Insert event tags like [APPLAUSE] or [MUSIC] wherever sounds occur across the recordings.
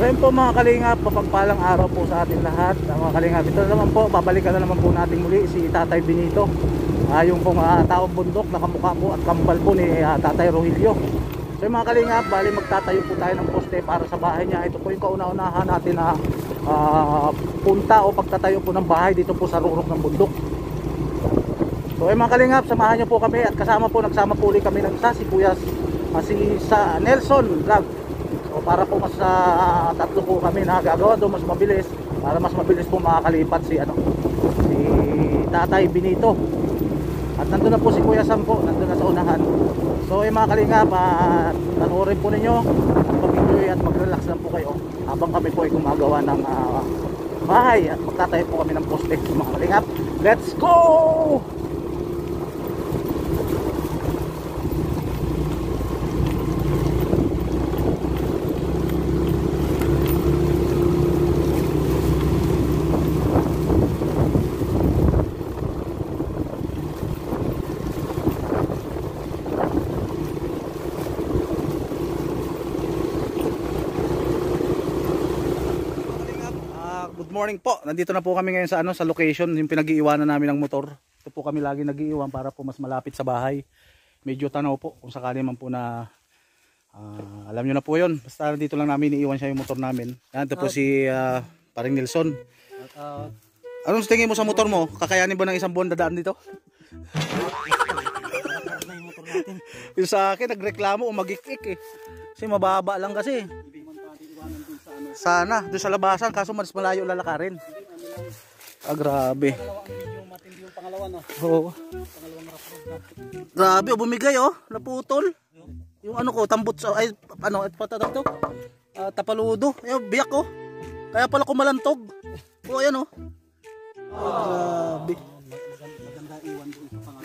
So yun po mga kalingap, papagpalang araw po sa ating lahat. Ah, Mga kalingap, ito na naman po, babalikan na naman po natin muli si Tatay Benito. Ah, yung pong ah, taong bundok, nakamukha po at kambal po ni ah, Tatay Rogelio. So mga kalingap, bali magtatayo po tayo ng poste para sa bahay niya. Ito po yung kauna-unahan natin na ah, punta o pagtatayo po ng bahay dito po sa rurok ng bundok. So ay mga kalingap, samahan niyo po kami at kasama po, nagsama po ulit kami ng isa, si Kuya ah, si sa Nelson Vlog. So para po mas ah, tatlo po kami na gagawa doon mas mabilis para mas mabilis po makakalipat si ano si Tatay Benito. At nandun na po si Kuya Sam po, nandun na sa unahan. So ay mga kalingap, uh, panoorin po ninyo at mag-enjoy at mag-relax lang po kayo habang kami po ay gumagawa ng ah, bahay at magtatayo po kami ng poste mga kalingap. Let's go! Ah, good morning po. Nandito na po kami ngayon sa ano sa location, yung pinag-iiwanan namin ng motor. Ito po kami lagi nag-iiwan para po mas malapit sa bahay. Medyo tanaw po kung sakali man po na ah, alam niyo na po 'yon. Basta dito lang namin iiwan siya yung motor namin. Yan ito po si ah, Paring Nelson. Anong tingin mo sa motor mo? Kakayanin ba ng isang buwan dadaan dito? yung sa akin nagreklamo o magikik eh. Kasi mababa lang kasi. Sana, doon sa labasan, kaso mas malayo lalakarin. Ah, grabe. Oo. Grabe, oh, bumigay oh, naputol. Yung ano ko, tambot sa, ay, ano, at patatag to? Ah, tapaludo. Ayun, biyak oh. Kaya pala kumalantog. Oh, ayan oh. Ah, grabe.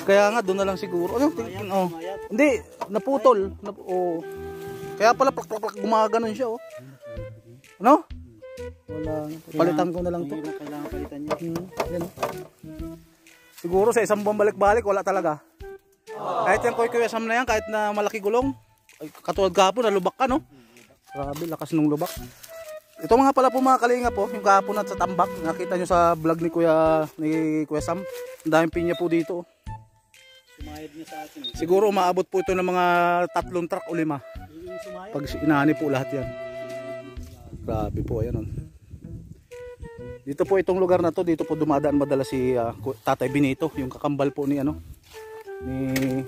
Kaya nga, doon na lang siguro. Ano, tingin, oh. Hindi, naputol. Nap oh. Kaya pala, plak, plak, plak, gumaganon siya oh. Ano? Wala. Palitan ko na lang to. Kailangan palitan niya. Hmm, yan. Siguro sa isang buwan balik-balik, wala talaga. Kahit yan koy kuya Sam na yan, kahit na malaki gulong. Ay, katulad kahapon, nalubak ka no? Grabe, lakas nung lubak. Ito mga pala po mga kalinga po, yung kahapon at sa tambak. Nakita nyo sa vlog ni Kuya, ni Kuya Sam. Ang daming pinya po dito. Sumayad niya sa akin. eh. Siguro umaabot po ito ng mga tatlong truck o lima. Yung. Pag inani po lahat yan. Grabe po, ayan oh. Dito po itong lugar na to, dito po dumadaan madala si Ku- Tatay Benito, yung kakambal po ni ano, ni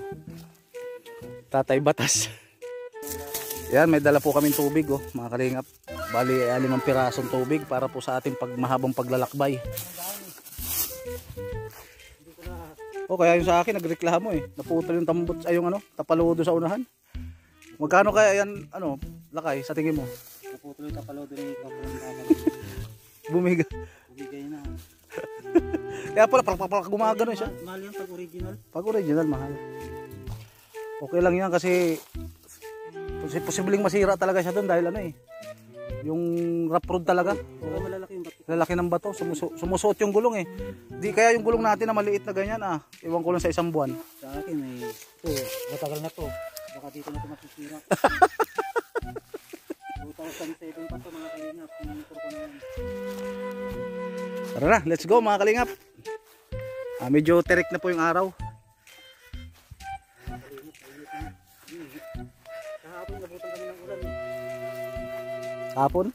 Tatay Batas. [LAUGHS] Yan, may dala po kaming tubig oh, mga kalingap. Bali, eh, limang pirasong tubig para po sa ating pag mahabang paglalakbay. Oh, kaya yung sa akin nagreklamo eh. Naputol yung tambot ay yung ano, tapaludo sa unahan. Magkano kaya yan ano, lakay sa tingin mo? Naputuloy ka pala doon yung kapulong naman. Bumiga. Bumigay na. [LAUGHS] Kaya pala palak palak gumagano siya. Mahal yan pag original. Pag original mahal. Okay lang yan kasi posi- posibleng masira talaga siya doon dahil ano eh. Yung rough road talaga. Saka malalaki yung bato. Lalaki ng bato, sumusu sumusuot yung gulong eh. Di kaya yung gulong natin na maliit na ganyan ah. Iwan ko lang sa isang buwan. Sa akin eh. Ito, matagal na to. Baka dito na ito masisira. [LAUGHS] 2007 pa to mga kalingap. Tara na, let's go mga kalingap. Ah, medyo terik na po yung araw. Kahapon nabutan kami ng ulan. eh. Hapon.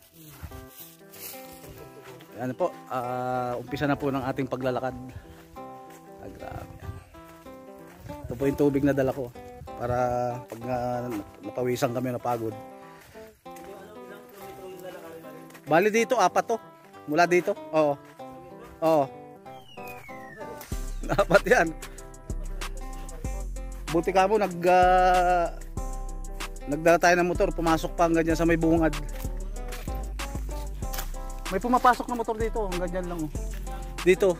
Ano po, ah, umpisa na po ng ating paglalakad. Ah, grabe. Ito po yung tubig na dala ko para pag nga napawisan kami napagod. Bali dito, apat to. Mula dito. Oo. Oo. [LAUGHS] Apat yan. Buti ka mo, nag... ah, nagdala tayo ng motor, pumasok pa hanggang dyan sa may bungad. May pumapasok na motor dito, hanggang dyan lang. oh. Dito.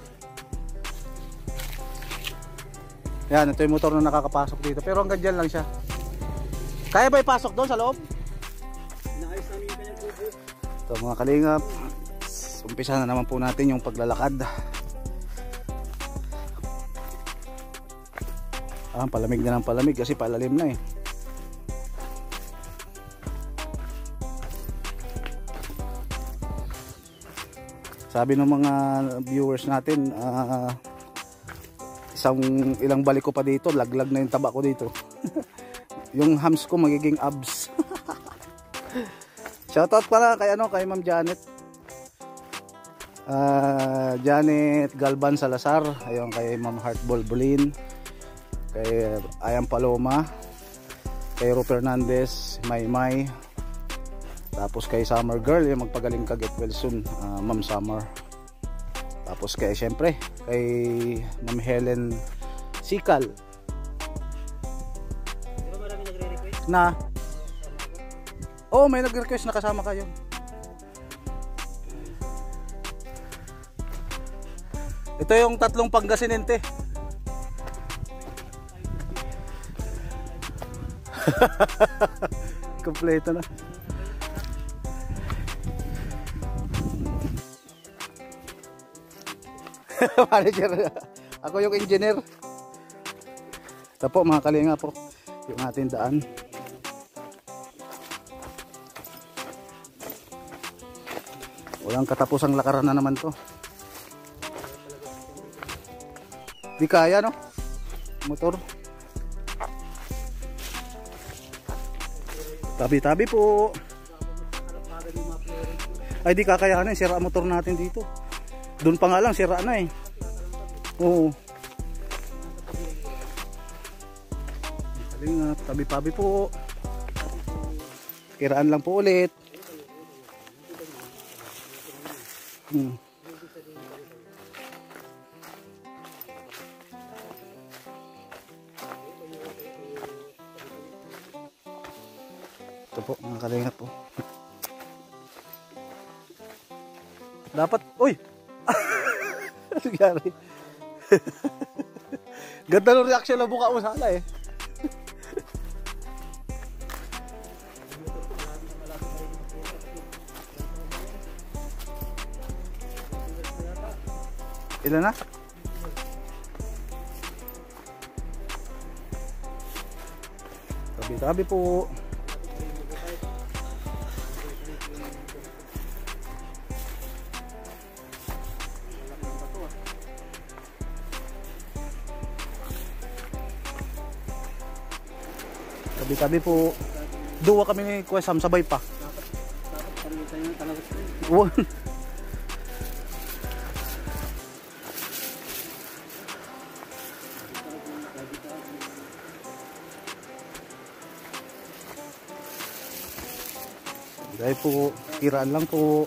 Yan, ito yung motor na nakakapasok dito. Pero hanggang dyan lang siya. Kaya ba ipasok doon sa loob? Inaayos namin yung kanyang tubo. Ito mga kalingap. Umpisa na naman po natin yung paglalakad. Ah, palamig na ng palamig kasi palalim na eh. Sabi ng mga viewers natin, ah, isang ilang balik ko pa dito, laglag na yung taba ko dito. [LAUGHS] yung hams ko magiging abs. [LAUGHS] Shoutout pala kay ano, kay Ma'am Janet. Ah, Janet Galban Salazar, ayun kay Ma'am Heart Bolbolin, kay Ayam Paloma, kay Ro Fernandez, Maymay, tapos kay Summer Girl, yung magpagaling ka get well soon, ah, Ma'am Summer. Tapos kay syempre, kay Ma'am Helen Sikal Di ba marami nagre-request? na Oh, may nag-request na kasama kayo. Ito yung tatlong panggasinente. [LAUGHS] Kompleto na. [LAUGHS] Manager. Ako yung engineer. Ito po mga kalinga po. Yung ating daan. Walang katapusang lakaran na naman to. Di kaya no? Motor. Tabi-tabi po. Ay di kakayanin, sira ang motor natin dito. Doon pa nga lang, sira na eh. Oo. Kalingap, tabi-tabi po. Kiraan lang po ulit. Hmm. Ito po, mga kalingap po. Dapat, uy! [LAUGHS] Ano nangyari? [LAUGHS] Ganda ng reaction ng buka mo sana eh. Ilan na? Tabi-tabi po. Tabi-tabi po. Duwa kami ni Kuya Sam, sabay pa. Palitan yung [LAUGHS] Dahil po, kiraan lang po.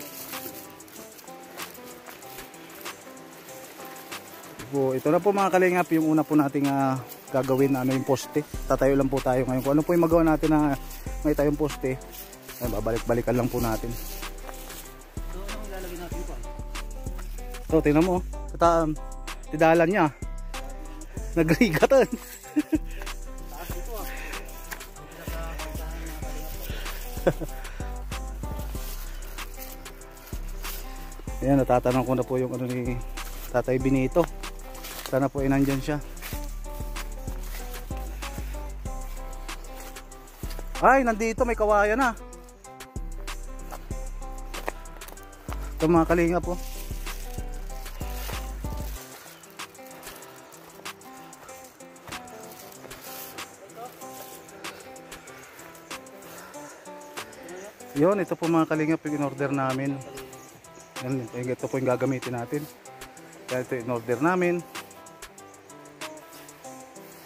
Po, ito na po mga kalingap, yung una po nating ah, gagawin ano yung poste. Tatayo lang po tayo ngayon. Kung ano po yung magawa natin na may tayong poste, ay babalik-balikan lang po natin. So, ano ilalagay natin pa? So, tingnan mo. Kata, tidalan niya. Nagrigatan. Taas ito ah. Ayan, natatanong ko na po yung ano ni Tatay Benito. Sana po ay nandyan siya. Ay, nandito may kawayan na. Ito mga kalinga po. Yun, ito po mga kalingap yung in-order namin. Yan, ito po yung gagamitin natin. Kaya ito yung in-order namin.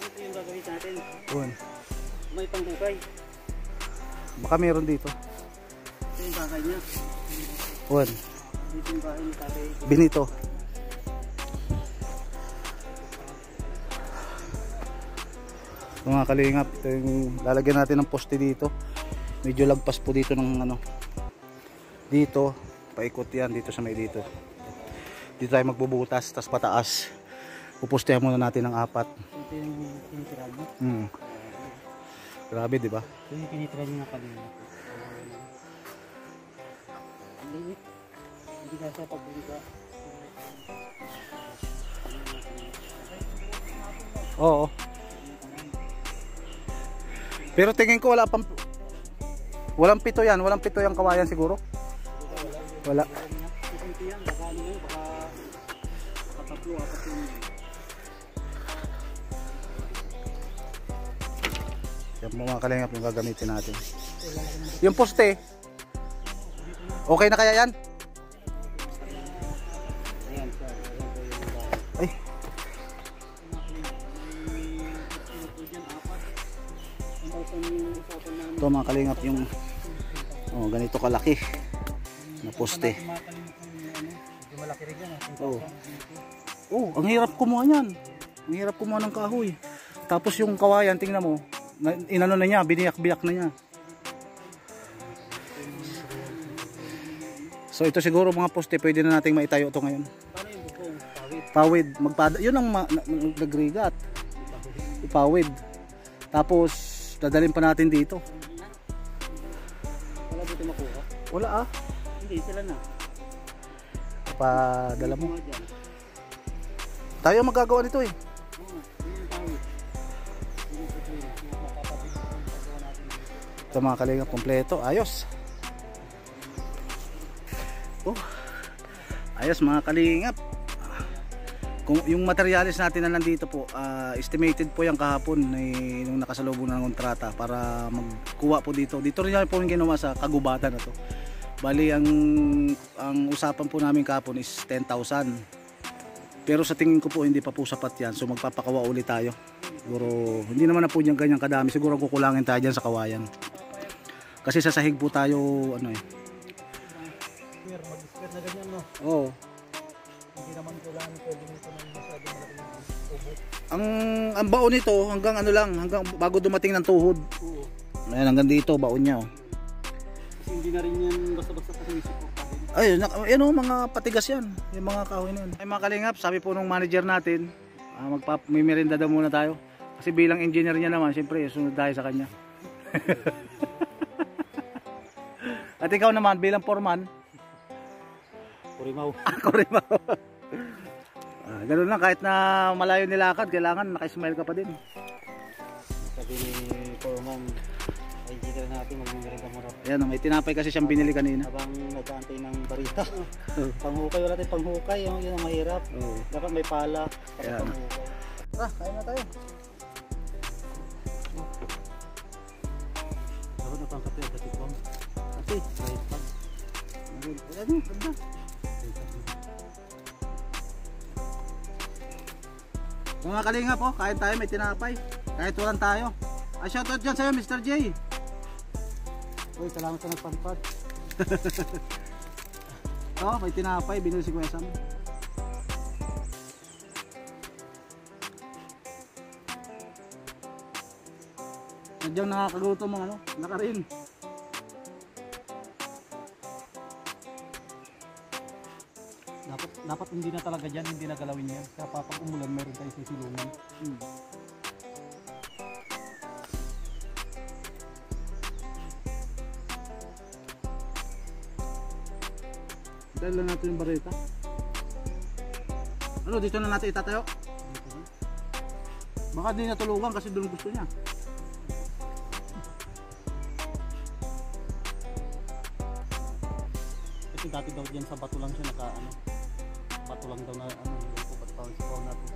Ito yung gagawin natin. Yun. May panghukay. Baka meron dito. Ito yung bahay niya. Yun. Dito yung bahay ni tatay. Benito. Ito mga kalingap, ito yung lalagyan natin ng poste dito. Medyo lagpas po dito ng ano. Dito, paikot yan dito sa may dito. Dito tayo magbubutas, tas pataas. Pupustehan muna natin ng apat. Ito yung tinitira. Hmm. Grabe, di ba? Ito yung tinitira niya kanina. Ang liit. Hindi ka siya pagbili ka. Oo. Pero tingin ko wala pang walang pito yan, walang pito yung kawayan siguro. Wala. Yan, po mga kalingap yung gagamitin natin. Yung poste. Okay na kaya yan? Ay, ito mga kalingap yung oh, ganito kalaki na poste. Malaki rin yan. ah. Oo. Oh, ang hirap kumuha niyan. Ang hirap kumuha ng kahoy. Tapos yung kawayan, tingnan mo, na, inano na niya, biniyak-biyak na niya. So ito siguro mga poste, pwede na nating maitayo ito ngayon. Pawid. Magpada, yun ang nagrigat. Ipawid. Tapos, dadalhin pa natin dito. Wala dito makuha? Wala ah. Hindi, sila na. Padala mo. Tayo ang magagawa nito eh. Ito mga kalingap, kompleto. Ayos. Oh. Ayos mga kalingap. Kung yung materialis natin na nandito po, ah, estimated po yung kahapon eh, nung nakasalubong na ng kontrata para magkuha po dito. Dito rin po yung ginawa sa kagubatan na to. Bali ang ang usapan po namin kahapon is 10,000. Pero sa tingin ko po hindi pa po sapat yan. So magpapakawa ulit tayo. Siguro hindi naman na po yung ganyang kadami. Siguro kukulangin tayo dyan sa kawayan. Kasi sa sahig po tayo ano eh. Square, mag-square na ganyan no. Oo. Hindi naman kailangan pwede nito ng masyado malaki. Ang ang baon nito hanggang ano lang, hanggang bago dumating ng tuhod. Oo. Ayan hanggang dito baon niya. Oh. Hindi na rin yan basta-basta sa isip ko. Ay, yan oh, mga patigas yan. Yung mga kahoy na yan. Ay mga kalingap, sabi po nung manager natin, ah, magpap may merienda daw muna tayo. Kasi bilang engineer niya naman, siyempre, sunod tayo sa kanya. [LAUGHS] At ikaw naman, bilang foreman, Kurimaw. rin ba? ah, ganun lang, kahit na malayo nilakad, kailangan naka-smile ka pa din. Sabi ni Foreman, oh, may tinapay kasi siyang binili kanina. Habang nag-aantay ng barita. [LAUGHS] panghukay, wala tayong panghukay. Yung, yun ang mahirap. Oo. Dapat may pala. Ayan. panghukay. Tara, kain na tayo. Dapat na pang kape at tikong. Kasi, Right pag. ayan yun, ganda. Mga kalinga po, kain tayo, may tinapay. Kahit walang tayo. Ah, shoutout dyan sa'yo, Mr. J. Uy, salamat sa nagpanpat. Oh, may tinapay, binili si Kuya Sam. Sadyang nakakagutom mga ano, nakarin. Dapat, dapat hindi na talaga dyan, hindi na galawin yan. Kaya pa pag umulan, meron tayo sisilungan. Hmm. Lang natin yung barita. Ano, dito na natin itatayo? Baka di natulungan kasi doon gusto niya. Kasi dati daw dyan sa bato lang siya naka ano. Bato lang daw na ano, yung bato pa sa pao natin.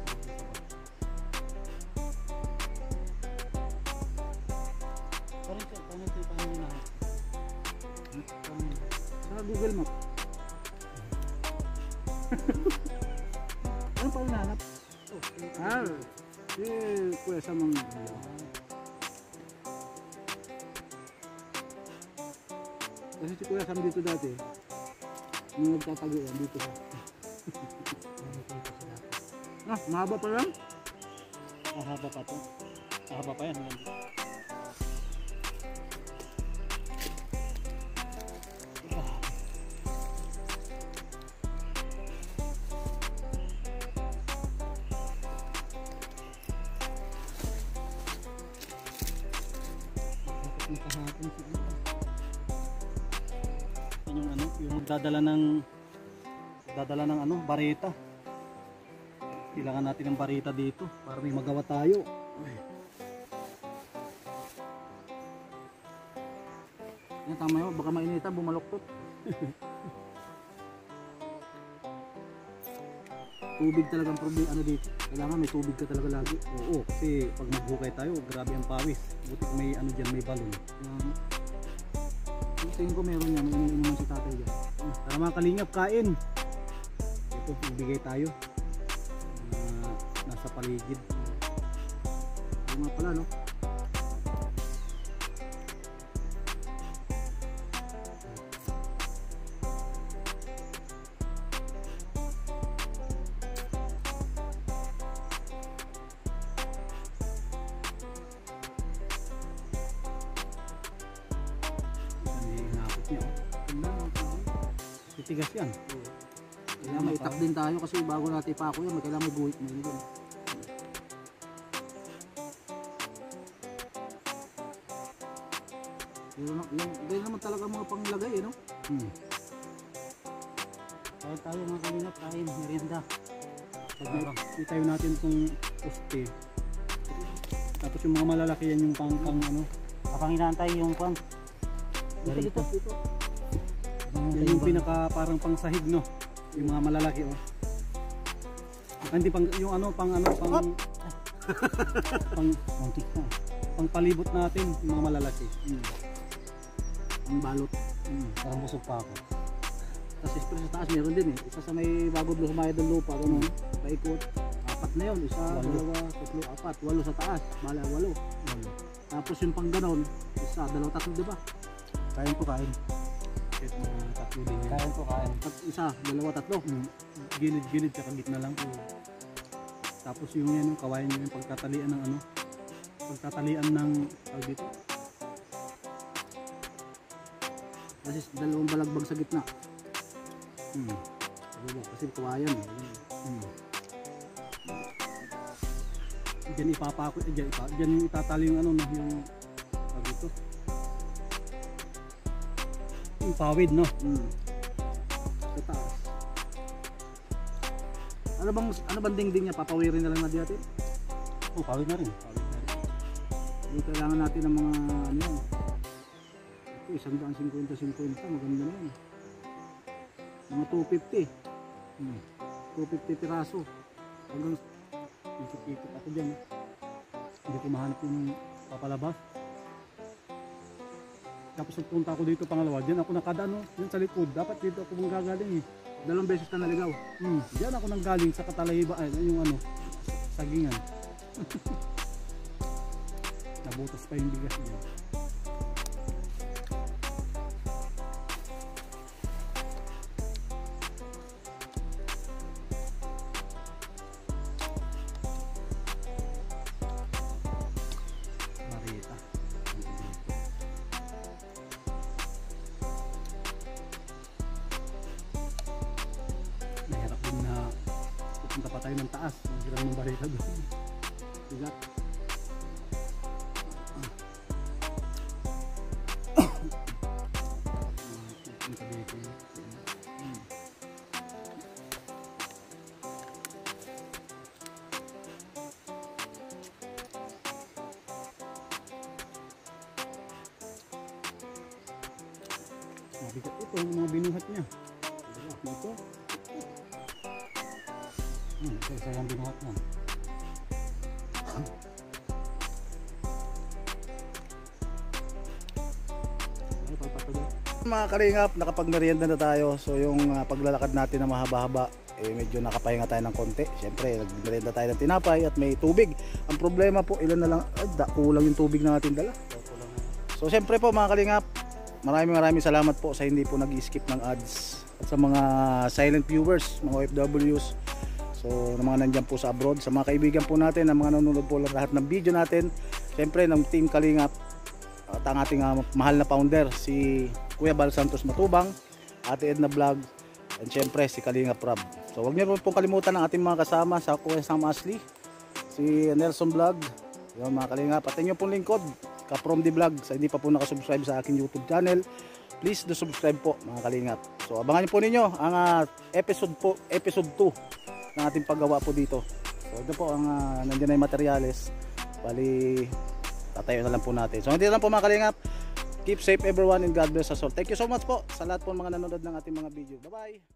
Parang siya, paano paano niya na? Sa Google Map. [LAUGHS] ano pa hinahanap? Ah, si Kuya Sam ang... Kasi si Kuya Sam dito dati. Nung nagtatago yan dito siya. [LAUGHS] Ah, mahaba pa lang? Mahaba pa to. Mahaba pa yan. yan. Magdadala ng magdadala ng ano, bareta. Kailangan natin ng barita dito para may magawa tayo. Yan, tama yun. Baka mainita, bumaloktot. [LAUGHS] tubig talagang problem ano dito. Kailangan may tubig ka talaga lagi. Oo, kasi pag maghukay tayo, grabe ang pawis. Buti kung may ano dyan, may balon. Yung tingin ko meron yan, may iniinuman si tatay dyan. Tara mga kalingap, kain! Ito, magbigay tayo. Na, nasa paligid. Nga pala, no? Hinapot niya. Titigas yan. Kailangan may itak din tayo kasi bago natin pa ako yan, kailangan may guhit mo yun. Yun, yung, ganyan naman talaga mga panglagay, eh, no? Hmm. Kaya tayo mga kalingap, kain, merienda. Pag tayo natin itong poste. Tapos yung mga malalaki yan yung pang, pang ano. Kapag inaantay yung pang Dito, dito. Yan yung pinaka parang pang sahig no. Yung mga malalaki oh. Ah, Hindi pang yung ano pang ano pang [LAUGHS] pang muntik na. pang palibot natin yung mga malalaki. Hmm. Ang balot. Mm. Parang busog pa ako. Tapos express sa taas meron din eh. Isa sa may bago humayad ng lupa, ganun. Paikot. Apat na yun. Isa, Walo. dalawa, tatlo, apat. Walo sa taas. Bala, walo. Tapos yung pang ganon, isa, dalawa, tatlo, di ba? Kain po kain. Kahit mga tatlo din yan. Kain po kain. At isa, dalawa, tatlo. Gilid-gilid tsaka gitna lang. Tapos yung yan yung kawayan yung pagtatalian ng ano pagtatalian ng tawag dito Kasi dalawang balagbag sa gitna. mm. Diba? Kasi kawayan eh. Mm. Diyan ipapako, diyan, ipa, diyan itatali yung ano no, yung Yung pawid no. Hmm. Sa taas. Ano bang ano bang dingding niya papawirin na lang natin natin? Oh, pawid na rin. Hindi kailangan natin ng mga ano yan. Ito, isang daan 50-50, maganda na yan. Mga 250. Mm. 250 piraso. Hanggang Ikot-ikot ako diyan. Hindi ko mahanap yung papalabas. Tapos nagpunta ako dito pangalawa, diyan ako nakadaan no, yun sa likod. Dapat dito ako mong gagaling eh. dalawang beses na naligaw. Hmm, diyan ako nang galing sa Katalahiba, ay, yung ano, sagingan. [LAUGHS] Nabutas pa yung bigas niya. Marita. Tayo ng taas. Ang hirap ng barita doon. Bigat. Hmm, isa yung binuhat papatuloy. Mga kalingap, nakapagmerienda na tayo. So yung ah, paglalakad natin na mahaba-haba, eh medyo nakapahinga tayo ng konti. Siyempre, nagmerienda tayo ng tinapay at may tubig. Ang problema po, ilan na lang, ay, da, kulang yung tubig na natin dala. So siyempre po mga kalingap, maraming maraming salamat po sa hindi po nag-skip ng ads. At sa mga silent viewers, mga OFWs. So, ng mga nandyan po sa abroad, sa mga kaibigan po natin, ang mga nanonood po lahat ng video natin. Siyempre, ng Team Kalingap, at ang ating ah, mahal na founder, si Kuya Bal Santos Matubang, Ate Edna Vlog, and syempre si Kalinga Prab. So huwag niyo po kalimutan ang ating mga kasama sa Kuya Sam Ashley, si Nelson Vlog, yung mga Kalinga, pati niyo pong lingkod, Kaprom di Vlog, sa hindi pa po nakasubscribe sa aking YouTube channel, please do subscribe po mga Kalingap. So abangan niyo po ninyo ang ah, episode po, episode 2 ng ating paggawa po dito. So ito po ang uh, nandiyan na yung materyales. Bali, tatayo na lang po natin. So hindi lang po mga kalingap. Keep safe everyone and God bless us all. Thank you so much po sa lahat po mga nanonood ng ating mga video. Bye bye!